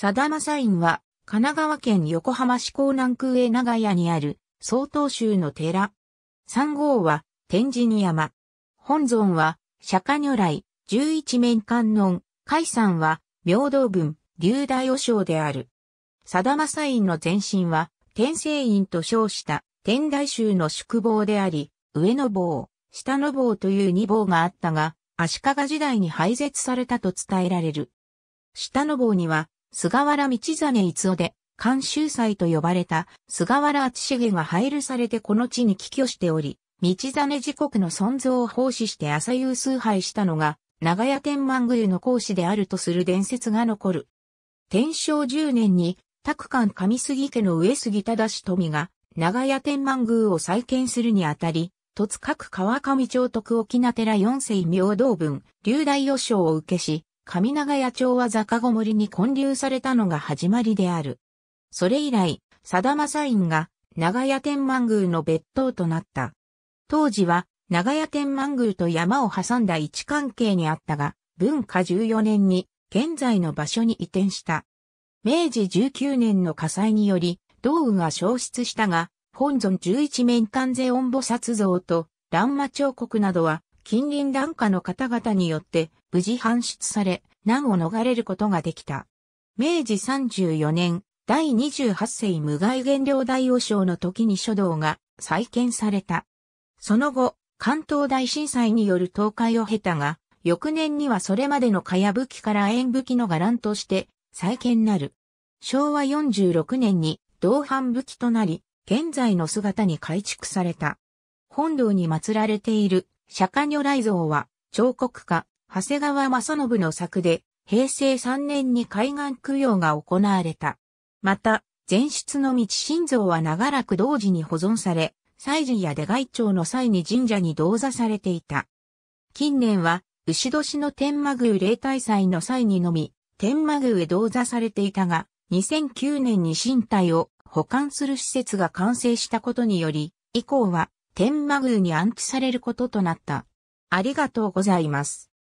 佐田正院は、神奈川県横浜市港南区上長屋にある、曹洞宗の寺。三号は、天神山。本尊は、釈迦如来、十一面観音、海山は、平等文、流大和尚である。佐田正院の前身は、天聖院と称した天台宗の宿坊であり、上の坊、下の坊という二坊があったが、足利時代に廃絶されたと伝えられる。下の坊には、菅原道真逸夫で、監修祭と呼ばれた菅原厚重が配流されてこの地に帰居しており、道真自国の存像を奉仕して朝夕崇拝したのが、長屋天満宮の講師であるとする伝説が残る。天正十年に、拓館上杉家の上杉忠富が、長屋天満宮を再建するにあたり、突各川上町徳沖名寺四世明道文、流大予賞を受けし、上長屋町は坂ごもりに建立されたのが始まりである。それ以来、佐田正院が長屋天満宮の別当となった。当時は長屋天満宮と山を挟んだ位置関係にあったが、文化14年に現在の場所に移転した。明治19年の火災により、道具が消失したが、本尊11面観世音菩薩像と乱魔彫刻などは近隣檀家の方々によって無事搬出され、難を逃れることができた。明治34年、第28世無害原料大王賞の時に書道が再建された。その後、関東大震災による倒壊を経たが、翌年にはそれまでの茅武器から縁武器の伽藍として再建なる。昭和46年に銅版武器となり、現在の姿に改築された。本堂に祀られている釈迦如来像は彫刻家、長谷川正信の作で、平成3年に海岸供養が行われた。また、前出の道心像は長らく同時に保存され、祭事や出外町の際に神社に同座されていた。近年は、牛年の天満宮霊大祭の際にのみ、天満宮へ同座されていたが、2009年に身体を保管する施設が完成したことにより、以降は天満宮に安置されることとなった。ありがとうございます。